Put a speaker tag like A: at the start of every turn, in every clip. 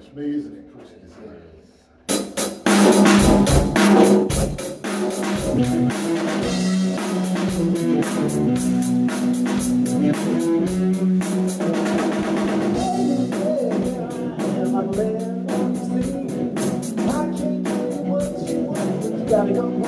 A: It's me, isn't it? Of course it is.
B: Gotta come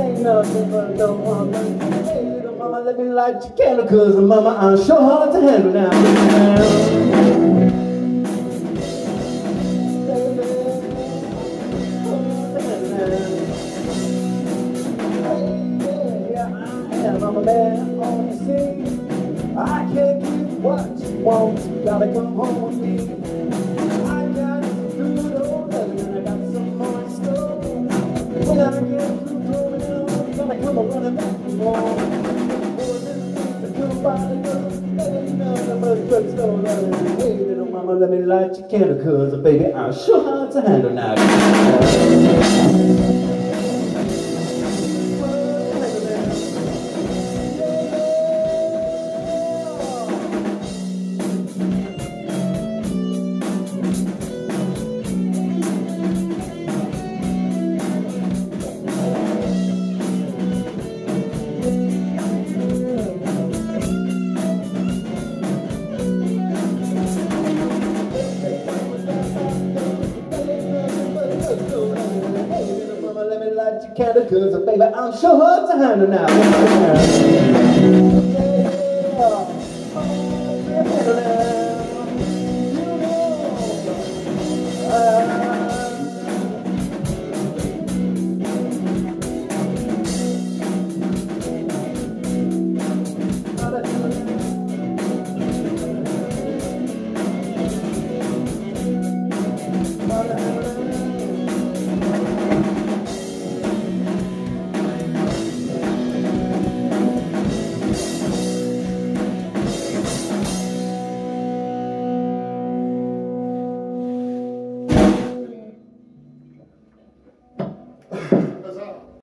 B: ain't nothing but no one. Hey, little mama, let me light your candle, cause mama, I'm sure hard to handle now. I'm a man on the scene. I can't keep what you want. Gotta come home with me. I got some good old and I got some more stuff. When let me light your candle, cause baby, I'm sure hard to handle now. Me light your baby, I'm sure to handle now.